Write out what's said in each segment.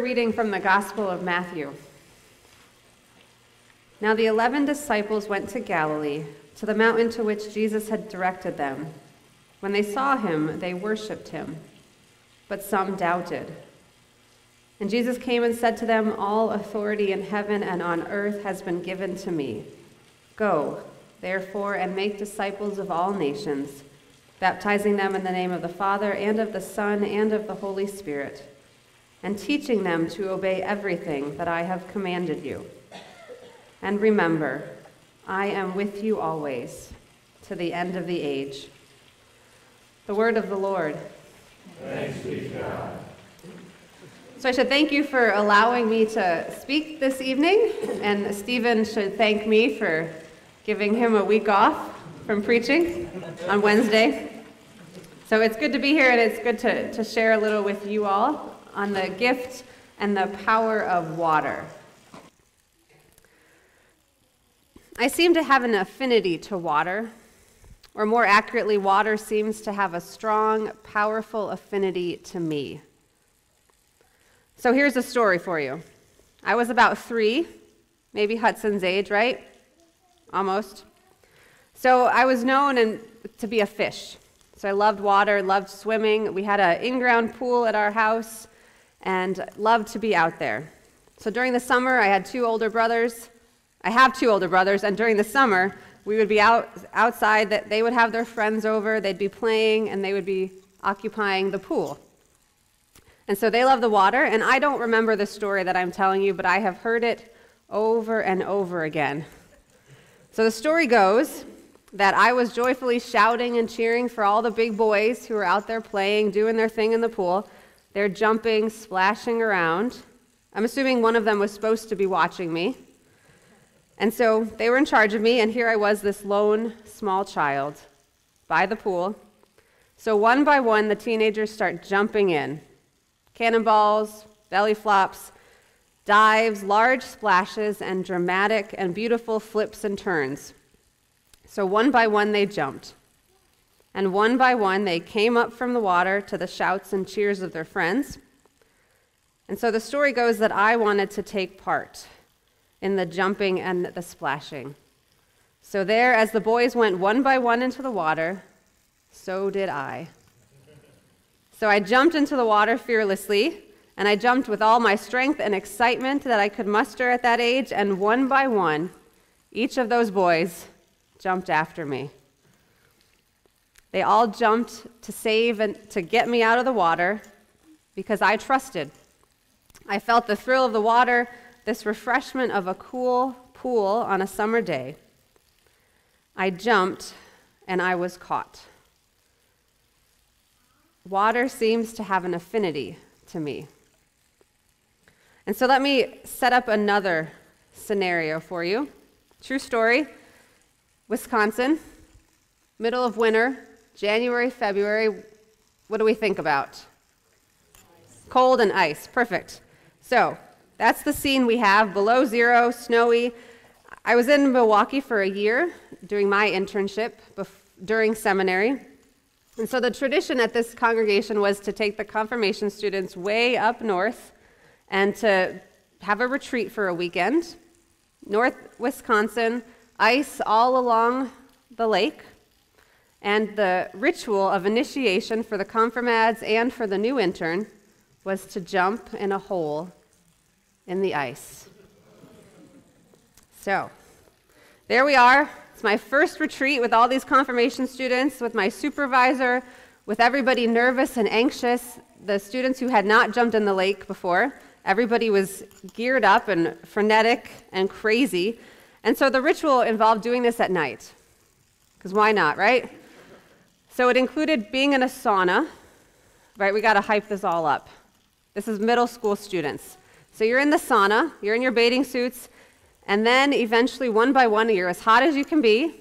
reading from the Gospel of Matthew. Now the eleven disciples went to Galilee, to the mountain to which Jesus had directed them. When they saw him, they worshipped him, but some doubted. And Jesus came and said to them, All authority in heaven and on earth has been given to me. Go, therefore, and make disciples of all nations, baptizing them in the name of the Father, and of the Son, and of the Holy Spirit and teaching them to obey everything that I have commanded you. And remember, I am with you always to the end of the age. The word of the Lord. Thanks be God. So I should thank you for allowing me to speak this evening, and Stephen should thank me for giving him a week off from preaching on Wednesday. So it's good to be here, and it's good to, to share a little with you all on the gift and the power of water. I seem to have an affinity to water, or more accurately, water seems to have a strong, powerful affinity to me. So here's a story for you. I was about three, maybe Hudson's age, right? Almost. So I was known to be a fish. So I loved water, loved swimming. We had an in ground pool at our house and loved to be out there. So during the summer, I had two older brothers. I have two older brothers, and during the summer, we would be out outside. That they would have their friends over. They'd be playing, and they would be occupying the pool. And so they love the water. And I don't remember the story that I'm telling you, but I have heard it over and over again. So the story goes that I was joyfully shouting and cheering for all the big boys who were out there playing, doing their thing in the pool. They're jumping, splashing around. I'm assuming one of them was supposed to be watching me. And so they were in charge of me, and here I was, this lone, small child by the pool. So one by one, the teenagers start jumping in cannonballs, belly flops, dives, large splashes, and dramatic and beautiful flips and turns. So one by one, they jumped. And one by one, they came up from the water to the shouts and cheers of their friends. And so the story goes that I wanted to take part in the jumping and the splashing. So, there, as the boys went one by one into the water, so did I. So, I jumped into the water fearlessly, and I jumped with all my strength and excitement that I could muster at that age, and one by one, each of those boys jumped after me. They all jumped to save and to get me out of the water because I trusted. I felt the thrill of the water, this refreshment of a cool pool on a summer day. I jumped and I was caught. Water seems to have an affinity to me. And so let me set up another scenario for you. True story Wisconsin, middle of winter, January, February, what do we think about? Cold and ice. Perfect. So that's the scene we have below zero, snowy. I was in Milwaukee for a year doing my internship during seminary. And so the tradition at this congregation was to take the confirmation students way up north and to have a retreat for a weekend. North Wisconsin, ice all along the lake. And the ritual of initiation for the confirmands and for the new intern was to jump in a hole in the ice. So, there we are. It's my first retreat with all these confirmation students, with my supervisor, with everybody nervous and anxious. The students who had not jumped in the lake before, everybody was geared up and frenetic and crazy. And so the ritual involved doing this at night. Because why not, right? So it included being in a sauna, right? We got to hype this all up. This is middle school students. So you're in the sauna, you're in your bathing suits, and then eventually, one by one, you're as hot as you can be.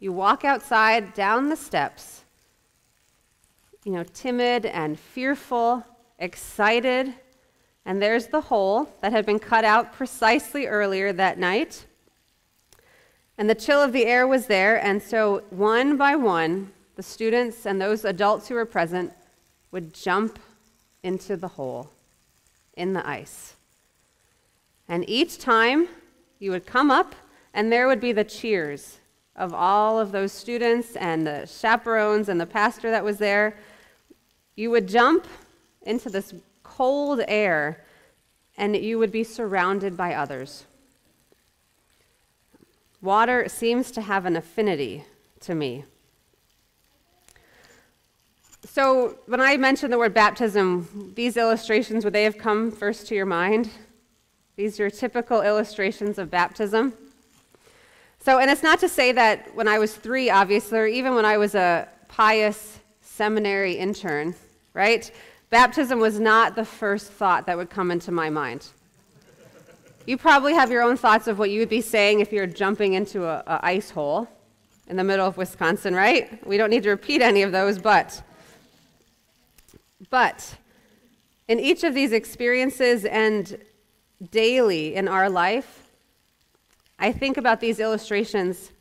You walk outside down the steps, you know, timid and fearful, excited, and there's the hole that had been cut out precisely earlier that night. And the chill of the air was there, and so one by one, the students and those adults who were present would jump into the hole in the ice. And each time you would come up, and there would be the cheers of all of those students and the chaperones and the pastor that was there. You would jump into this cold air, and you would be surrounded by others. Water seems to have an affinity to me. So, when I mentioned the word baptism, these illustrations, would they have come first to your mind? These are typical illustrations of baptism. So, and it's not to say that when I was three, obviously, or even when I was a pious seminary intern, right? Baptism was not the first thought that would come into my mind. You probably have your own thoughts of what you would be saying if you're jumping into a, a ice hole in the middle of Wisconsin, right? We don't need to repeat any of those, but but in each of these experiences and daily in our life, I think about these illustrations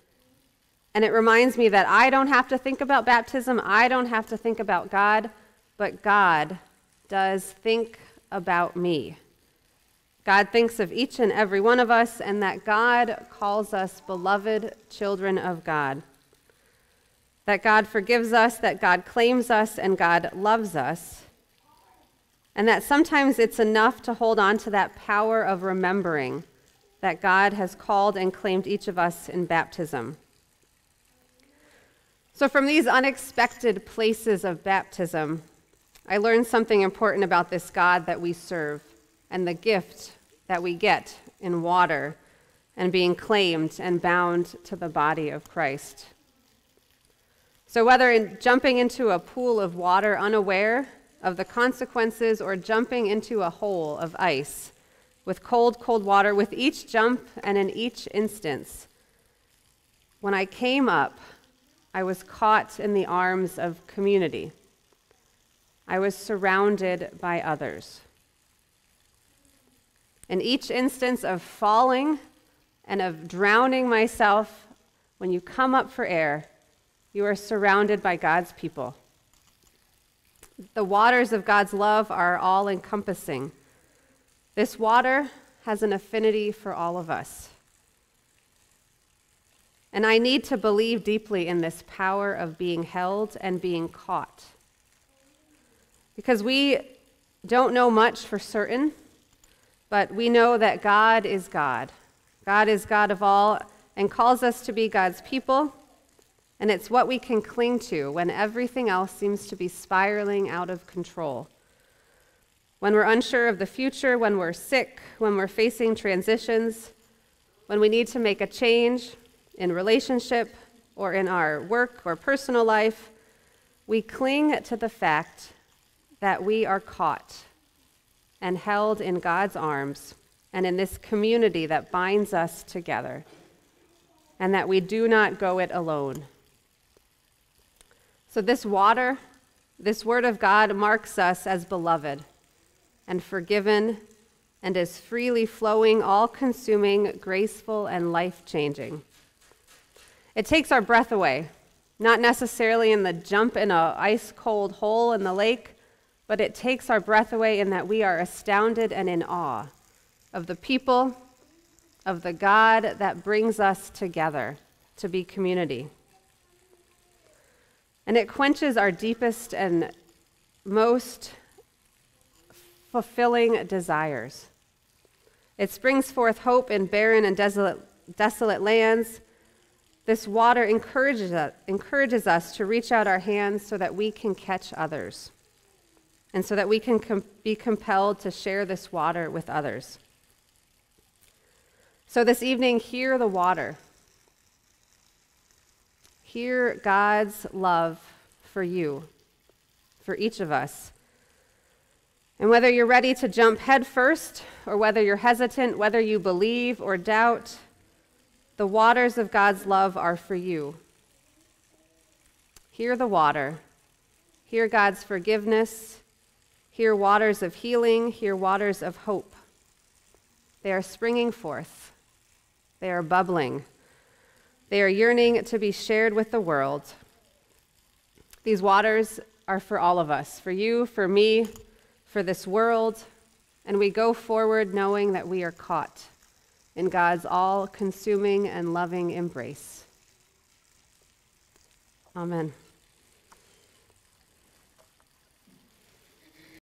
and it reminds me that I don't have to think about baptism, I don't have to think about God, but God does think about me. God thinks of each and every one of us, and that God calls us beloved children of God. That God forgives us, that God claims us, and God loves us. And that sometimes it's enough to hold on to that power of remembering that God has called and claimed each of us in baptism. So, from these unexpected places of baptism, I learned something important about this God that we serve and the gift that we get in water and being claimed and bound to the body of Christ. So, whether in jumping into a pool of water unaware of the consequences or jumping into a hole of ice with cold, cold water, with each jump and in each instance, when I came up, I was caught in the arms of community. I was surrounded by others. In each instance of falling and of drowning myself, when you come up for air, you are surrounded by God's people. The waters of God's love are all encompassing. This water has an affinity for all of us. And I need to believe deeply in this power of being held and being caught. Because we don't know much for certain, but we know that God is God. God is God of all and calls us to be God's people. And it's what we can cling to when everything else seems to be spiraling out of control. When we're unsure of the future, when we're sick, when we're facing transitions, when we need to make a change in relationship or in our work or personal life, we cling to the fact that we are caught and held in God's arms and in this community that binds us together, and that we do not go it alone. So, this water, this word of God marks us as beloved and forgiven and is freely flowing, all consuming, graceful, and life changing. It takes our breath away, not necessarily in the jump in a ice cold hole in the lake, but it takes our breath away in that we are astounded and in awe of the people, of the God that brings us together to be community. And it quenches our deepest and most fulfilling desires. It springs forth hope in barren and desolate, desolate lands. This water encourages us, encourages us to reach out our hands so that we can catch others and so that we can com- be compelled to share this water with others. So this evening, hear the water. Hear God's love for you, for each of us. And whether you're ready to jump headfirst, or whether you're hesitant, whether you believe or doubt, the waters of God's love are for you. Hear the water. Hear God's forgiveness. Hear waters of healing, hear waters of hope. They are springing forth, they are bubbling, they are yearning to be shared with the world. These waters are for all of us, for you, for me, for this world, and we go forward knowing that we are caught in God's all consuming and loving embrace. Amen.